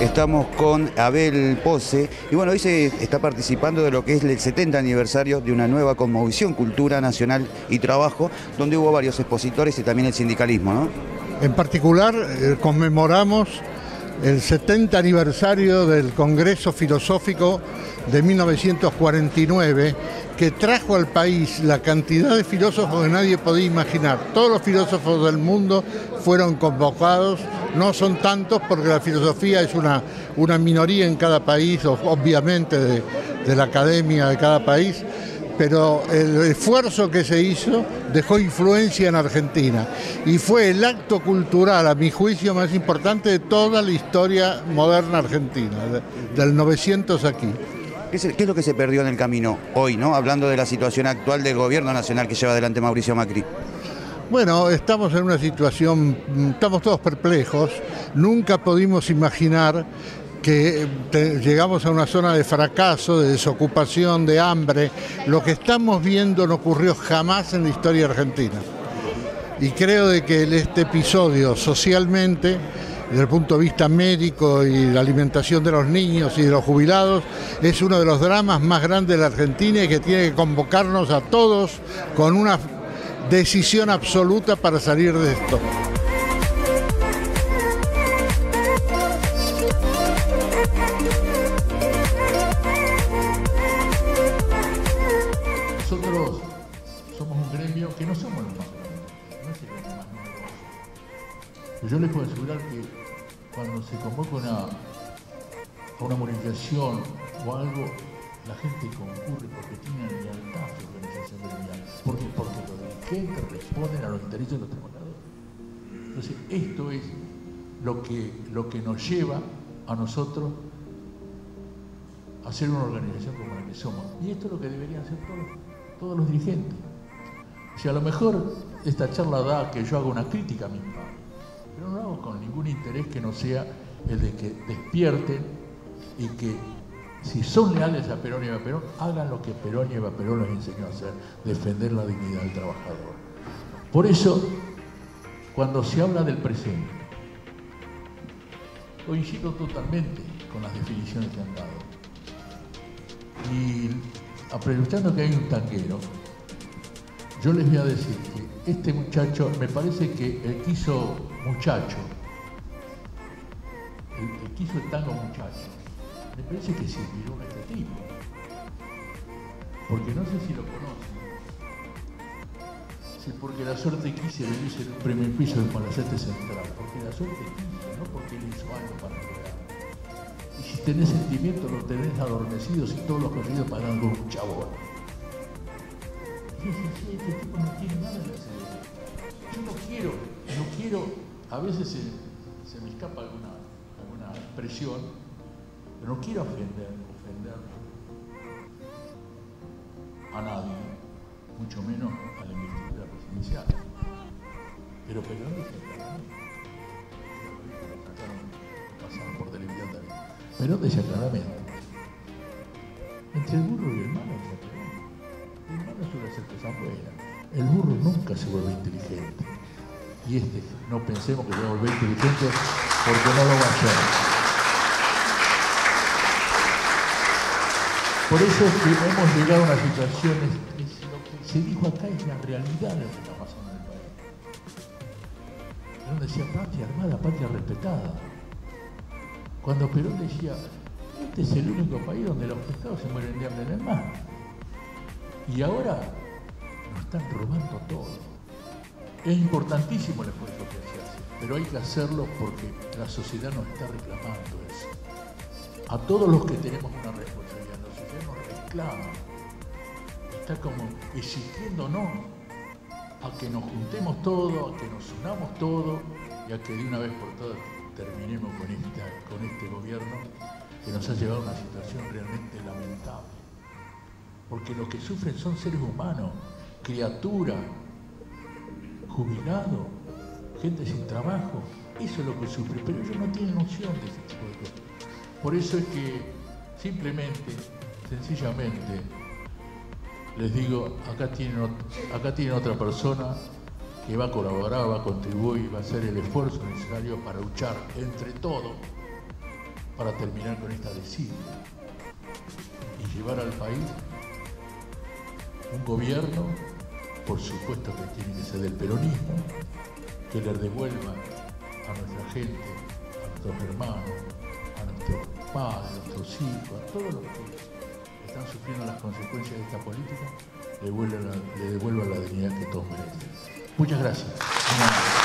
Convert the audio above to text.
Estamos con Abel Pose y bueno, hoy se está participando de lo que es el 70 aniversario de una nueva conmovisión Cultura Nacional y Trabajo, donde hubo varios expositores y también el sindicalismo, ¿no? En particular, eh, conmemoramos el 70 aniversario del Congreso Filosófico de 1949, que trajo al país la cantidad de filósofos que nadie podía imaginar. Todos los filósofos del mundo fueron convocados, no son tantos porque la filosofía es una, una minoría en cada país, obviamente de, de la academia de cada país, pero el esfuerzo que se hizo dejó influencia en Argentina y fue el acto cultural, a mi juicio, más importante de toda la historia moderna argentina, del 900 aquí. ¿Qué es, lo que se perdió en el camino hoy, no? hablando de la situación actual del gobierno nacional que lleva adelante Mauricio Macri? Bueno, estamos en una situación, estamos todos perplejos, nunca pudimos imaginar que llegamos a una zona de fracaso, de desocupación, de hambre. Lo que estamos viendo no ocurrió jamás en la historia argentina. Y creo de que este episodio socialmente, desde el punto de vista médico y la alimentación de los niños y de los jubilados, es uno de los dramas más grandes de la Argentina y que tiene que convocarnos a todos con una decisión absoluta para salir de esto. Yo les puedo asegurar que cuando se convoca una, a una o algo, la gente concurre porque tiene lealtad a su organización gremial, porque, porque los dirigentes responden a los intereses de los trabajadores. Entonces, esto es lo que, lo que nos lleva a nosotros a ser una organización como la que somos. Y esto es lo que deberían hacer todos, todos los dirigentes. Si a lo mejor esta charla da que yo haga una crítica a mis padres, pero no lo hago con ningún interés que no sea el de que despierten y que si son leales a Perón y a Perón, hagan lo que Perón y Eva Perón les enseñó a hacer, defender la dignidad del trabajador. Por eso, cuando se habla del presente, coincido totalmente con las definiciones que han dado. Y aprovechando que hay un tanquero, yo les voy a decir que este muchacho, me parece que el quiso muchacho, el, quiso el tango muchacho, me parece que se inspiró en este tipo. Porque no sé si lo conocen. Si porque la suerte quise venir en un primer piso del Palacete Central. Porque la suerte quise, no porque él hizo algo para llegar. Y si tenés sentimiento, lo tenés adormecido si todos los corridos pagando un chabón. Yo no quiero, no quiero, a veces se, me escapa alguna, alguna expresión, pero no quiero ofender, ofender a nadie, mucho menos a la investidura presidencial. Pero Perón decía claramente, pasaron por Perón decía claramente, entre el burro y el malo el burro nunca se vuelve inteligente. Y este, no pensemos que se va a volver inteligente porque no lo va a hacer. Por eso es que hemos llegado a una situación, lo que se dijo acá es la realidad de lo que está pasando en el país. Perón decía patria armada, patria respetada. Cuando Perón decía, este es el único país donde los pescados se mueren de hambre en el mar. Y ahora nos están robando todo. Es importantísimo el esfuerzo que se hace, pero hay que hacerlo porque la sociedad nos está reclamando eso. A todos los que tenemos una responsabilidad está como exigiéndonos a que nos juntemos todos, a que nos unamos todos y a que de una vez por todas terminemos con, con este gobierno que nos ha llevado a una situación realmente lamentable. Porque los que sufren son seres humanos, criaturas, jubilados, gente sin trabajo. Eso es lo que sufre, pero ellos no tienen noción de ese tipo de cosas. Por eso es que simplemente Sencillamente, les digo, acá tienen, acá tienen otra persona que va a colaborar, va a contribuir, va a hacer el esfuerzo necesario para luchar entre todos para terminar con esta desidia y llevar al país un gobierno, por supuesto que tiene que ser del peronismo, que le devuelva a nuestra gente, a nuestros hermanos, a nuestros padres, a nuestros hijos, a todos los que están sufriendo las consecuencias de esta política, le devuelva le devuelva la dignidad que todos merecen. Muchas gracias.